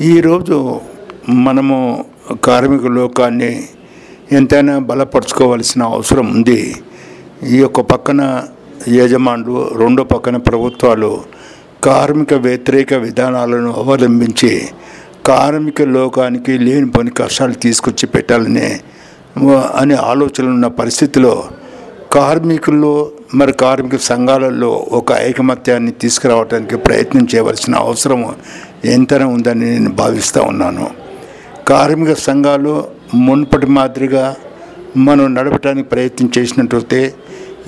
ఈరోజు మనము కార్మిక లోకాన్ని ఎంతైనా బలపరుచుకోవాల్సిన అవసరం ఉంది. ఈ యొక్క పక్కన యజమానులు రెండో పక్కన ప్రభుత్వాలు కార్మిక వ్యతిరేక విధానాలను అవలంబించి కార్మిక లోకానికి లేని పని కష్టాలు తీసుకొచ్చి పెట్టాలనే అనే ఆలోచనలు ఉన్న పరిస్థితిలో కార్మికుల్లో మరి కార్మిక సంఘాలలో ఒక ఐకమత్యాన్ని తీసుకురావడానికి ప్రయత్నం చేయవలసిన అవసరం ఎంతనే ఉందని నేను భావిస్తూ ఉన్నాను. కార్మిక సంఘాలు మునుపటి మాదిరిగా మనం నడపడానికి ప్రయత్నం చేసినట్లయితే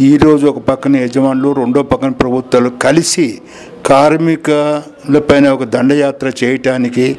ఈరోజు ఒక పక్కన యజమానులు రెండో పక్కన ప్రభుత్వాలు కలిసి కార్మికులపైన ఒక దండయాత్ర చేయటానికి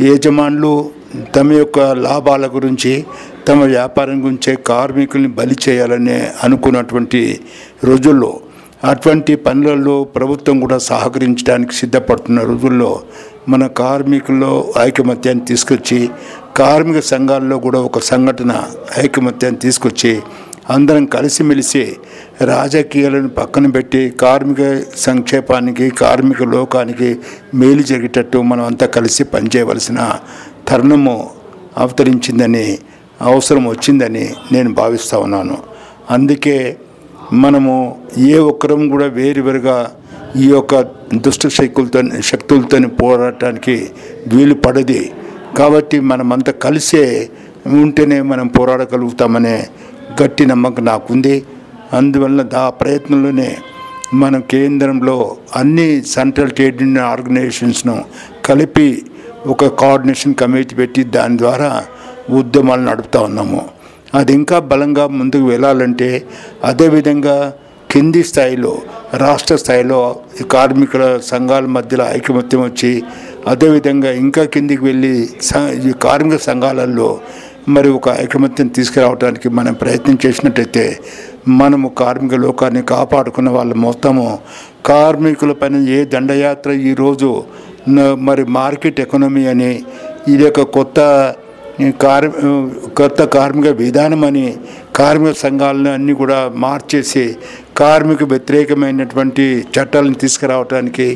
యజమానులు తమ యొక్క లాభాల గురించి తమ వ్యాపారం గురించే కార్మికుల్ని బలి చేయాలని అనుకున్నటువంటి రోజుల్లో అటువంటి పనులలో ప్రభుత్వం కూడా సహకరించడానికి సిద్ధపడుతున్న రోజుల్లో మన కార్మికుల్లో ఐకమత్యాన్ని తీసుకొచ్చి కార్మిక సంఘాల్లో కూడా ఒక సంఘటన ఐకమత్యాన్ని తీసుకొచ్చి అందరం కలిసిమెలిసి రాజకీయాలను పక్కన పెట్టి కార్మిక సంక్షేపానికి కార్మిక లోకానికి మేలు జరిగేటట్టు మనం అంతా కలిసి పనిచేయవలసిన తరుణము అవతరించిందని అవసరం వచ్చిందని నేను భావిస్తూ ఉన్నాను. అందుకే మనము ఏ ఒక్కరం కూడా వేరువేరుగా ఈ యొక్క దుష్ట శక్తులతో శక్తులతో పోరాటానికి వీలు పడది. కాబట్టి మనమంతా కలిసే ఉంటేనే మనం పోరాడగలుగుతామనే గట్టి నమ్మకం నాకుంది. అందువల్ల ఆ ప్రయత్నంలోనే మన కేంద్రంలో అన్ని సెంట్రల్ ట్రేడ్ యూనియన్ ఆర్గనైజేషన్స్ను కలిపి ఒక కోఆర్డినేషన్ కమిటీ పెట్టి దాని ద్వారా ఉద్యమాలు నడుపుతూ ఉన్నాము. అది ఇంకా బలంగా ముందుకు వెళ్ళాలంటే అదేవిధంగా కింది స్థాయిలో రాష్ట్ర స్థాయిలో ఈ కార్మికుల సంఘాల మధ్యలో ఐకమత్యం వచ్చి అదేవిధంగా ఇంకా కిందికి వెళ్ళి కార్మిక సంఘాలలో మరి ఒక ఐకమత్యం తీసుకురావడానికి మనం ప్రయత్నం చేసినట్టయితే మనము కార్మిక లోకాన్ని కాపాడుకున్న వాళ్ళ మొత్తము కార్మికుల పైన ఏ దండయాత్ర ఈరోజు మరి మార్కెట్ ఎకనమీ అని ఇది ఒక కొత్త కార్మి కార్ కొత్త కార్మిక విధానం అని కార్మిక సంఘాలను అన్నీ కూడా మార్చేసి కార్మిక వ్యతిరేకమైనటువంటి చట్టాలను తీసుకురావడానికి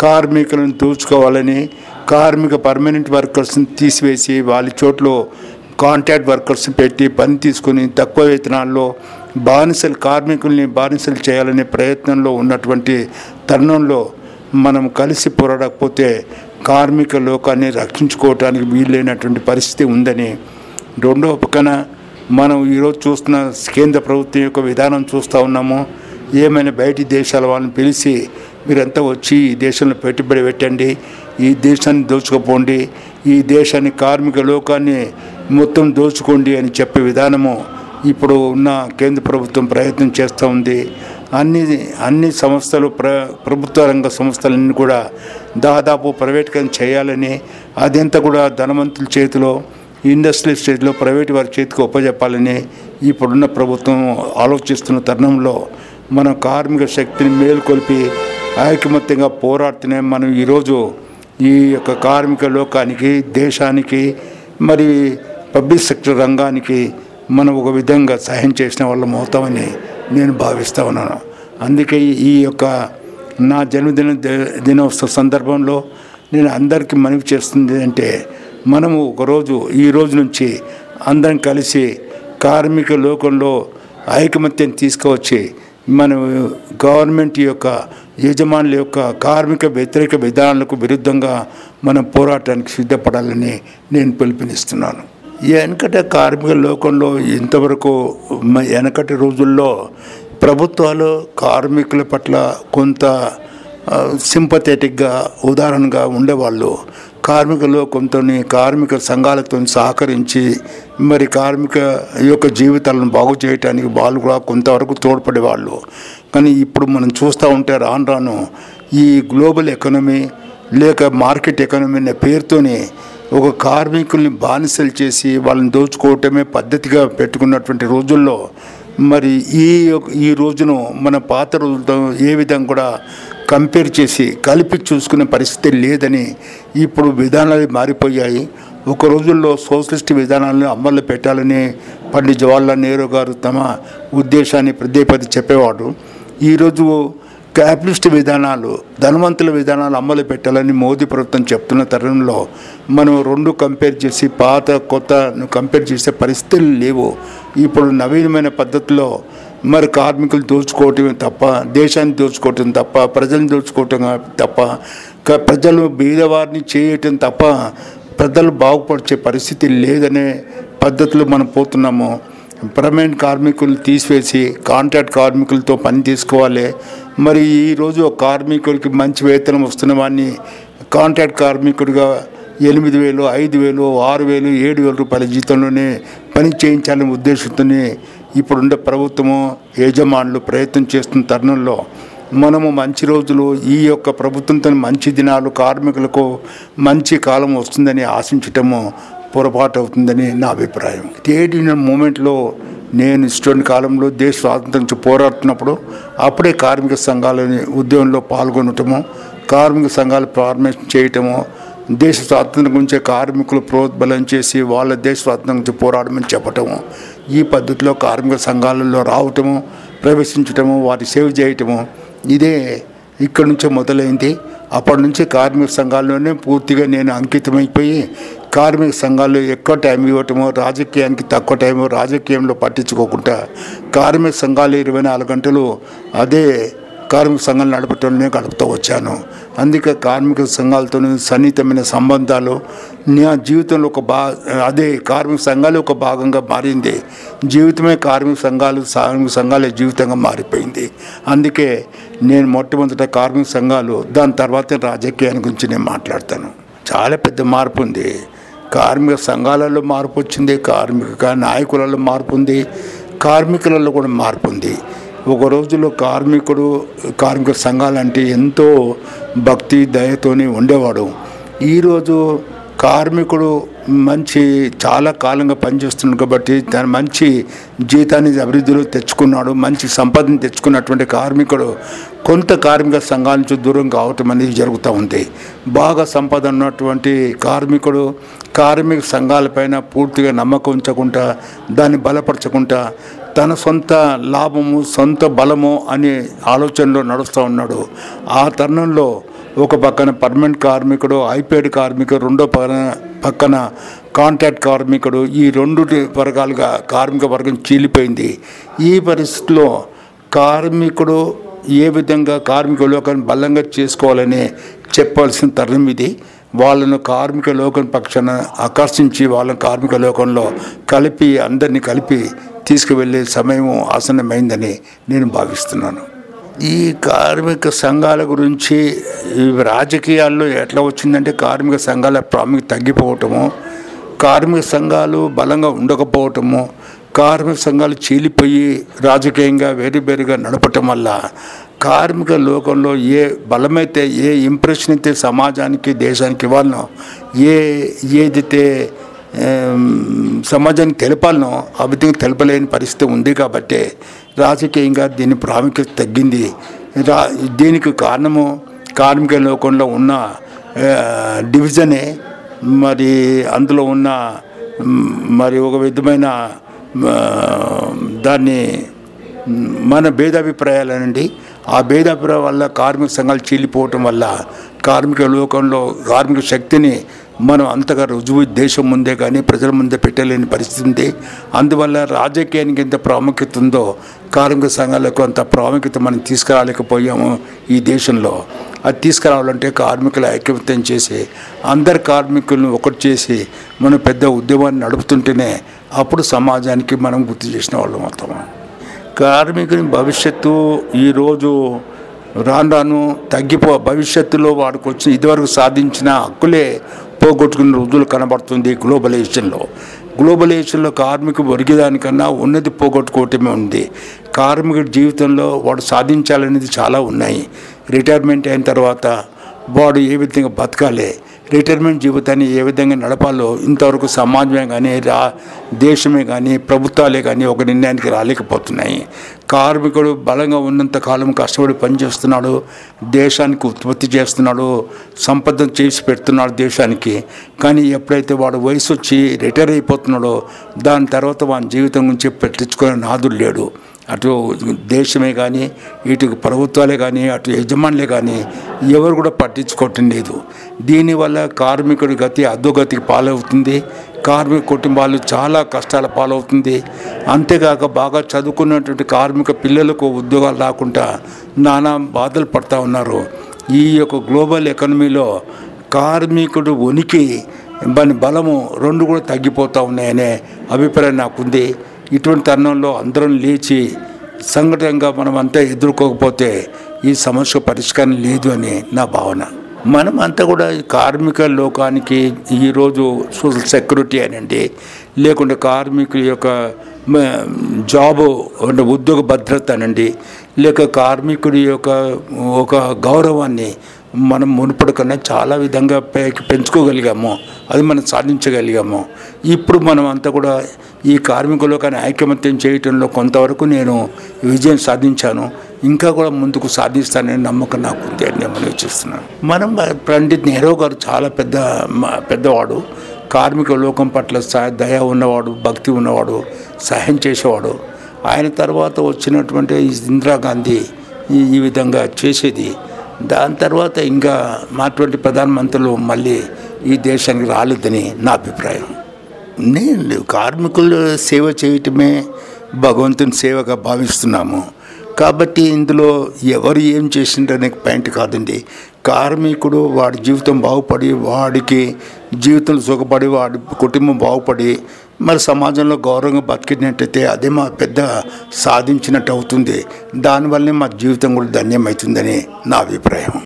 కార్మికులను దూచుకోవాలని కార్మిక పర్మనెంట్ వర్కర్స్ని తీసివేసి వాళ్ళ చోట్లో కాంట్రాక్ట్ వర్కర్స్ని పెట్టి పని తీసుకొని తక్కువ వేతనాల్లో బానిసలు కార్మికుల్ని బానిసలు చేయాలనే ప్రయత్నంలో ఉన్నటువంటి తరుణంలో మనం కలిసి పోరాడకపోతే కార్మిక లోకాన్ని రక్షించుకోవటానికి వీలైనటువంటి పరిస్థితి ఉందని రెండవ పక్కన మనం ఈరోజు చూస్తున్న కేంద్ర ప్రభుత్వం యొక్క విధానం చూస్తూ ఉన్నాము. ఏమైనా బయటి దేశాల వాళ్ళని పిలిచి మీరంతా వచ్చి ఈ దేశంలో పెట్టుబడి పెట్టండి ఈ దేశాన్ని దోచుకుపోండి ఈ దేశాన్ని కార్మిక లోకాన్ని మొత్తం దోచుకోండి అని చెప్పే విధానము ఇప్పుడు ఉన్న కేంద్ర ప్రభుత్వం ప్రయత్నం చేస్తూ ఉంది. అన్ని అన్ని సంస్థలు ప్ర ప్రభుత్వ రంగ సంస్థలన్నీ కూడా దాదాపు ప్రైవేట్గా చేయాలని అదంతా కూడా ధనవంతుల చేతిలో ఇండస్ట్రియల్ స్టేజ్లో ప్రైవేట్ వారి చేతికి ఒప్పజెప్పాలని ఇప్పుడున్న ప్రభుత్వం ఆలోచిస్తున్న తరుణంలో మన కార్మిక శక్తిని మేలుకొల్పి ఐకమత్యంగా పోరాడుతూనే మనం ఈరోజు ఈ యొక్క కార్మిక లోకానికి దేశానికి మరి పబ్లిక్ సెక్టర్ రంగానికి మనం ఒక విధంగా సహాయం చేసిన వాళ్ళం అవుతామని నేను భావిస్తూ ఉన్నాను. అందుకే ఈ యొక్క నా జన్మదిన దినోత్సవ సందర్భంలో నేను అందరికీ మనవి చేస్తుంది అంటే మనము ఒకరోజు ఈ రోజు నుంచి అందరం కలిసి కార్మిక లోకంలో ఐకమత్యం తీసుకువచ్చి మన గవర్నమెంట్ యొక్క యజమానుల యొక్క కార్మిక వ్యతిరేక విధానాలకు విరుద్ధంగా మనం పోరాటానికి సిద్ధపడాలని నేను పిలుపునిస్తున్నాను. ఈ వెనకటి కార్మిక లోకంలో ఇంతవరకు వెనకటి రోజుల్లో ప్రభుత్వాలు కార్మికుల పట్ల కొంత సింపథెటిక్గా ఉదాహరణగా ఉండేవాళ్ళు కార్మికులు లోకంతో కార్మిక సంఘాలతో సహకరించి మరి కార్మిక యొక్క జీవితాలను బాగు చేయటానికి వాళ్ళు కూడా కొంతవరకు తోడ్పడేవాళ్ళు కానీ ఇప్పుడు మనం చూస్తూ ఉంటే రాను రాను ఈ గ్లోబల్ ఎకనమీ లేక మార్కెట్ ఎకనమీ అనే పేరుతోనే ఒక కార్మికుల్ని బానిసలు చేసి వాళ్ళని దోచుకోవటమే పద్ధతిగా పెట్టుకున్నటువంటి రోజుల్లో మరి ఈ యొక్క- ఈ రోజును మన పాత రోజులతో ఏ విధంగా కూడా కంపేర్ చేసి కలిపి చూసుకునే పరిస్థితి లేదని ఇప్పుడు విధానాలు మారిపోయాయి. ఒక రోజుల్లో సోషలిస్ట్ విధానాలను అమలు పెట్టాలని పండిట్ జవహర్లాల్ నెహ్రూ గారు తమ ఉద్దేశాన్ని పదే పదే చెప్పేవాడు ఈరోజు క్యాపిటలిస్ట్ విధానాలు ధనవంతుల విధానాలు అమలు పెట్టాలని మోదీ ప్రభుత్వం చెప్తున్న తరుణంలో మనం రెండు కంపేర్ చేసి పాత కొత్త కంపేర్ చేసే పరిస్థితులు లేవు. ఇప్పుడు నవీనమైన పద్ధతిలో మరి కార్మికులు దోచుకోవటమే తప్ప దేశాన్ని దోచుకోవటం తప్ప ప్రజల్ని దోచుకోవటం తప్ప క- ప్రజలు బీదవారిని చేయటం తప్ప ప్రజలు బాగుపరిచే పరిస్థితి లేదనే పద్ధతిలో మనం పోతున్నాము. పర్మనెంట్ కార్మికులు తీసివేసి కాంట్రాక్ట్ కార్మికులతో పని తీసుకోవాలి. మరి ఈరోజు కార్మికులకి మంచి వేతనం వస్తున్న వాడిని కాంట్రాక్ట్ కార్మికుడిగా ఎనిమిది వేలు ఐదు వేలు ఆరు వేలు ఏడు వేల రూపాయల జీతంలోనే పని చేయించాలనే ఉద్దేశంతోనే ఇప్పుడుండే ప్రభుత్వము యజమానులు ప్రయత్నం చేస్తున్న తరుణంలో మనము మంచి రోజులు ఈ యొక్క ప్రభుత్వంతో మంచి దినాలు కార్మికులకు మంచి కాలం వస్తుందని ఆశించటము పొరపాటు అవుతుందని నా అభిప్రాయం. ట్రేడ్ యూనియన్ మూమెంట్లో నేను స్టూడెంట్ కాలంలో దేశ స్వాతంత్రం నుంచి పోరాడుతున్నప్పుడు అప్పుడే కార్మిక సంఘాలని ఉద్యమంలో పాల్గొనటము కార్మిక సంఘాలు ప్రారంభం చేయటము దేశ స్వాతంత్రం గురించి కార్మికులు ప్రోద్బలం చేసి వాళ్ళ దేశ స్వాతంత్రం గురించి పోరాడమని చెప్పటము ఈ పద్ధతిలో కార్మిక సంఘాలలో రావటము ప్రవేశించటము వాటి సేవ చేయటము ఇదే ఇక్కడి నుంచే మొదలైంది. అప్పటి నుంచి కార్మిక సంఘాల్లోనే పూర్తిగా నేను అంకితమైపోయి కార్మిక సంఘాలు ఎక్కువ టైం ఇవ్వటము రాజకీయానికి తక్కువ టైము రాజకీయంలో పట్టించుకోకుండా కార్మిక సంఘాలు ఇరవై నాలుగు గంటలు అదే కార్మిక సంఘాలు నడపటంలోనే గడుపుతూ వచ్చాను. అందుకే కార్మిక సంఘాలతో సన్నిహితమైన సంబంధాలు నా జీవితంలో ఒక భా అదే కార్మిక సంఘాలు ఒక భాగంగా మారింది. జీవితమే కార్మిక సంఘాలు కార్మిక సంఘాలే జీవితంగా మారిపోయింది. అందుకే నేను మొట్టమొదట కార్మిక సంఘాలు దాని తర్వాత రాజకీయాన్ని గురించి నేను మాట్లాడతాను. చాలా పెద్ద మార్పు ఉంది. కార్మిక సంఘాలలో మార్పు వచ్చింది కార్మిక నాయకులలో మార్పు ఉంది కార్మికులలో కూడా మార్పు ఉంది. ఒక రోజులో కార్మికుడు కార్మిక సంఘాలంటే ఎంతో భక్తి దయతోనే ఉండేవాడు. ఈరోజు కార్మికుడు మంచి చాలా కాలంగా పనిచేస్తున్నాడు కాబట్టి తన మంచి జీతాన్ని అభివృద్ధిలో తెచ్చుకున్నాడు మంచి సంపదను తెచ్చుకున్నటువంటి కార్మికుడు కొంత కార్మిక సంఘాల నుంచి దూరం కావటం అనేది జరుగుతూ ఉంది. బాగా సంపద ఉన్నటువంటి కార్మికుడు కార్మిక సంఘాలపైన పూర్తిగా నమ్మకం ఉంచకుండా దాన్ని బలపరచకుండా తన సొంత లాభము సొంత బలము అనే ఆలోచనలో నడుస్తూ ఉన్నాడు. ఆ తరుణంలో ఒక పక్కన పర్మనెంట్ కార్మికుడు ఐపేడ్ కార్మికుడు రెండో పక్కన పక్కన కాంట్రాక్ట్ కార్మికుడు ఈ రెండు వర్గాలుగా కార్మిక వర్గం చీలిపోయింది. ఈ పరిస్థితిలో కార్మికుడు ఏ విధంగా కార్మిక లోకాన్ని బలంగా చేసుకోవాలని చెప్పాల్సిన తరుణం ఇది. వాళ్ళను కార్మిక లోకం పక్షాన ఆకర్షించి వాళ్ళని కార్మిక లోకంలో కలిపి అందరినీ కలిపి తీసుకువెళ్ళే సమయం ఆసన్నమైందని నేను భావిస్తున్నాను. ఈ కార్మిక సంఘాల గురించి రాజకీయాల్లో ఎట్లా వచ్చిందంటే కార్మిక సంఘాల ప్రాముఖ్యత తగ్గిపోవటము కార్మిక సంఘాలు బలంగా ఉండకపోవటము కార్మిక సంఘాలు చీలిపోయి రాజకీయంగా వేరువేరుగా నడపటం వల్ల కార్మిక లోకంలో ఏ బలమైతే ఏ ఇంప్రెషన్ అయితే సమాజానికి దేశానికి ఇవ్వాలనో ఏ ఏదైతే సమాజానికి తెలపాలనో ఆ విధంగా తెలపలేని పరిస్థితి ఉంది కాబట్టి రాజకీయంగా దీని ప్రాముఖ్యత తగ్గింది. రా దీనికి కారణము కార్మిక లోకంలో ఉన్న డివిజనే మరి అందులో ఉన్న మరి ఒక విధమైన దాన్ని మన భేదాభిప్రాయాలనండి. ఆ భేదాభిప్రాయం వల్ల కార్మిక సంఘాలు చీలిపోవటం వల్ల కార్మిక లోకంలో కార్మిక శక్తిని మనం అంతగా రుజువు దేశం ముందే కానీ ప్రజల ముందే పెట్టలేని పరిస్థితి ఉంది. అందువల్ల రాజకీయానికి ఎంత ప్రాముఖ్యత ఉందో కార్మిక సంఘాలకు అంత ప్రాముఖ్యత మనం తీసుకురాలేకపోయాము ఈ దేశంలో. అది తీసుకురావాలంటే కార్మికుల ఐక్యమత్యం చేసి అందరి కార్మికులను ఒకటి చేసి మనం పెద్ద ఉద్యమాన్ని నడుపుతుంటేనే అప్పుడు సమాజానికి మనం గుర్తు చేసిన వాళ్ళం మొత్తం కార్మికుని భవిష్యత్తు ఈరోజు రాను రాను తగ్గిపో భవిష్యత్తులో వాడికి వచ్చిన ఇదివరకు సాధించిన హక్కులే పోగొట్టుకున్న రుజువులు కనబడుతుంది గ్లోబలైజేషన్లో. గ్లోబలైజేషన్లో కార్మిక ఒరిగేదానికన్నా ఉన్నది పోగొట్టుకోవటమే ఉంది. కార్మికుడి జీవితంలో వాడు సాధించాలనేది చాలా ఉన్నాయి. రిటైర్మెంట్ అయిన తర్వాత వాడు ఏ విధంగా బతకాలి? రిటైర్మెంట్ జీవితాన్ని ఏ విధంగా నడపాలో ఇంతవరకు సమాజమే కానీ రా దేశమే కానీ ప్రభుత్వాలే కానీ ఒక నిర్ణయానికి రాలేకపోతున్నాయి. కార్మికుడు బలంగా ఉన్నంత కాలం కష్టపడి పనిచేస్తున్నాడు దేశానికి ఉత్పత్తి చేస్తున్నాడు సంపద చేసి పెడుతున్నాడు దేశానికి. కానీ ఎప్పుడైతే వాడు వయసు వచ్చి రిటైర్ అయిపోతున్నాడో దాని తర్వాత వాని జీవితం గురించి పెట్టించుకునే నాదుడు లేడు. అటు దేశమే కానీ ఇటు ప్రభుత్వాలే కానీ అటు యజమానులే కానీ ఎవరు కూడా పట్టించుకోవటం లేదు. దీనివల్ల కార్మికుడి గతి అధోగతికి పాలవుతుంది. కార్మిక కుటుంబాలు చాలా కష్టాల పాలవుతుంది. అంతేకాక బాగా చదువుకున్నటువంటి కార్మిక పిల్లలకు ఉద్యోగాలు రాకుండా నానా బాధలు పడతా ఉన్నారు. ఈ యొక్క గ్లోబల్ ఎకానమీలో కార్మికుడు ఉనికి దాని బలము రెండు కూడా తగ్గిపోతూ ఉన్నాయనే అభిప్రాయం నాకుంది. ఇటువంటి తరుణంలో అందరం లేచి సంఘటనగా మనం అంతా ఎదుర్కోకపోతే ఈ సమస్య పరిష్కారం లేదు అని నా భావన. మనం అంతా కూడా ఈ కార్మిక లోకానికి ఈరోజు సోషల్ సెక్యూరిటీ అనండి. లేకుంటే కార్మికుల యొక్క జాబు అంటే ఉద్యోగ భద్రత అనండి. లేక కార్మికుడి యొక్క ఒక గౌరవాన్ని మనం మునుపటి కన్నా చాలా విధంగా పైకి పెంచుకోగలిగాము. అది మనం సాధించగలిగాము. ఇప్పుడు మనం అంతా కూడా ఈ కార్మికులు కానీ ఐకమత్యం చేయటంలో కొంతవరకు నేను విజయం సాధించాను. ఇంకా కూడా ముందుకు సాధిస్తానని నమ్మకం నాకు ఉంది అని నేను చేస్తున్నాను. మనం పండిత్ నెహ్రూ గారు చాలా పెద్ద మ- పెద్దవాడు. కార్మిక లోకం పట్ల సా- దయ ఉన్నవాడు భక్తి ఉన్నవాడు సహాయం చేసేవాడు. ఆయన తర్వాత వచ్చినటువంటి ఇందిరాగాంధీ ఈ ఈ విధంగా చేసేది. దాని తర్వాత ఇంకా మాటువంటి ప్రధానమంత్రులు మళ్ళీ ఈ దేశానికి రాలేదని నా అభిప్రాయం. నేను కార్మికులు సేవ చేయటమే భగవంతుని సేవగా భావిస్తున్నాము. కాబట్టి ఇందులో ఎవరు ఏం చేసిండనే పాయింట్ కాదండి. కార్మికుడు వాడి జీవితం బాగుపడి వాడికి జీవితం సుఖపడి వాడి కుటుంబం బాగుపడి మరి సమాజంలో గౌరవంగా బతికినట్టయితే అదే మా పెద్ద సాధించినట్టు అవుతుంది దానివల్లనే మా జీవితం కూడా ధన్యమవుతుందని నా అభిప్రాయం.